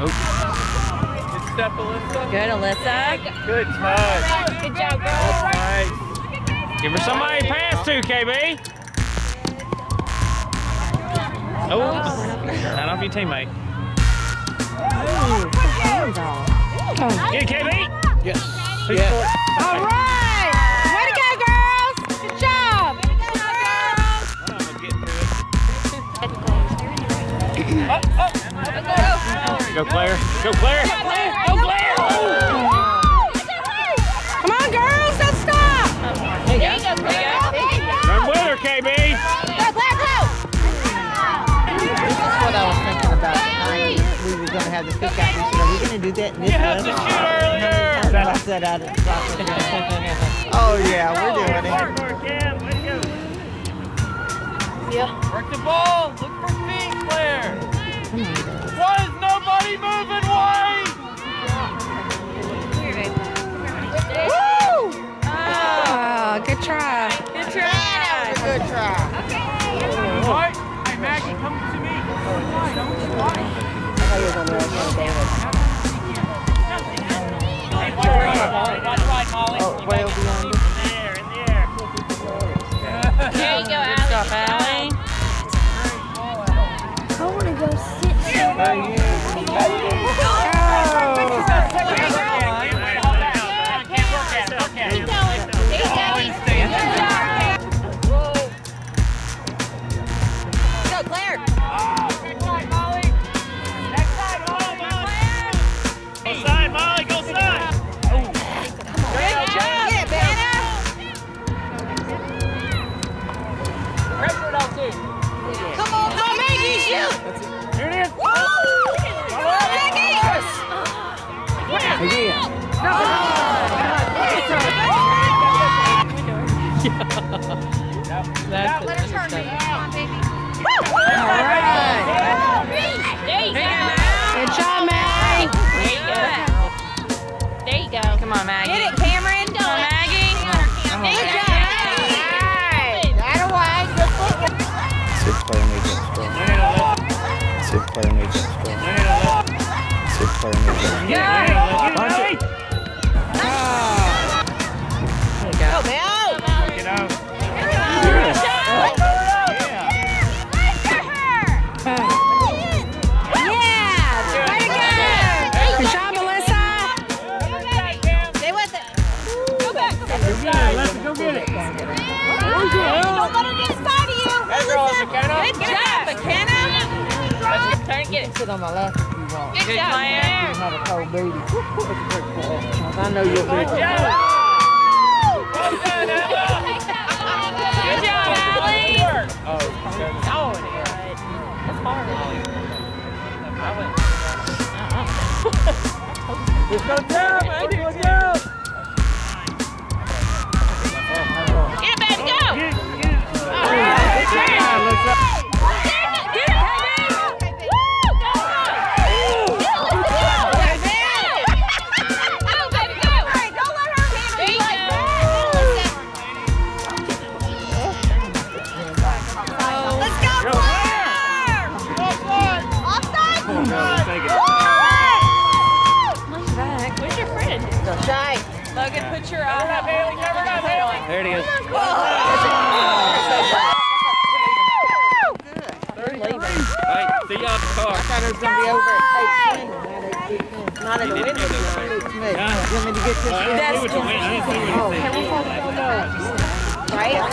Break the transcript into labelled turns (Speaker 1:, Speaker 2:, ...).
Speaker 1: Good step, Alyssa.
Speaker 2: Good, Alyssa.
Speaker 1: Good touch.
Speaker 3: Good job, girls.
Speaker 1: Nice.
Speaker 4: Give her somebody to pass to, KB. Oh, not off your teammate. Get it, KB.
Speaker 1: Yes.
Speaker 4: Who's
Speaker 1: Yes.
Speaker 4: for-
Speaker 3: All right. Way to go, girls. Good job.
Speaker 4: One of them will get to it. Go, Claire. Go, Claire. Go, Claire.
Speaker 3: Come on, girls. Don't stop.
Speaker 2: There you go, Claire.
Speaker 4: Run with her, KB.
Speaker 3: Go, Claire, go.
Speaker 5: This is what I was thinking about tonight. We were gonna have the cookout. We said, are we gonna do that in this
Speaker 4: You have to shoot earlier.
Speaker 5: I said I didn't stop. Oh, yeah, we're doing it.
Speaker 4: Work, work, Cam. Let's go.
Speaker 1: Work the ball. Look for nobody moving? Why?
Speaker 3: Oh, ah, good try.
Speaker 2: Good try.
Speaker 5: Good try.
Speaker 1: What? Hey, Maggie, come to me.
Speaker 5: Oh, way over yonder.
Speaker 4: There, in the air.
Speaker 2: There you go, Allie. Good job, Allie.
Speaker 3: I want to go sit
Speaker 2: Go, Maggie.
Speaker 5: Again.
Speaker 2: Let her turn me. Come on, baby. There you go.
Speaker 3: Good job, Maggie.
Speaker 2: There you go. There you go. Come on, Maggie. Get it, Cameron. Come on, Maggie.
Speaker 5: That away. Good
Speaker 6: agent strong. Six player agent strong.
Speaker 4: It.
Speaker 2: Go, Bill.
Speaker 4: Get out.
Speaker 3: Yeah.
Speaker 2: Back. Go
Speaker 4: get.
Speaker 2: Get it.
Speaker 5: Sit on my
Speaker 2: Good job, Claire.
Speaker 5: Have a cold baby. I know you'll be.
Speaker 2: Good job, Allie.
Speaker 1: Oh,
Speaker 2: good. That's hard.
Speaker 1: Let's go
Speaker 2: friend?
Speaker 5: Shy.
Speaker 2: Logan, put your uh,
Speaker 1: There it is. Hey, see y'all at the car.
Speaker 5: I thought it was gonna be over at 18. Not at 18. Not at the window. You want me to get this?
Speaker 4: I didn't see what you meant. I didn't see what you said.
Speaker 5: Can we talk about
Speaker 2: right? Well,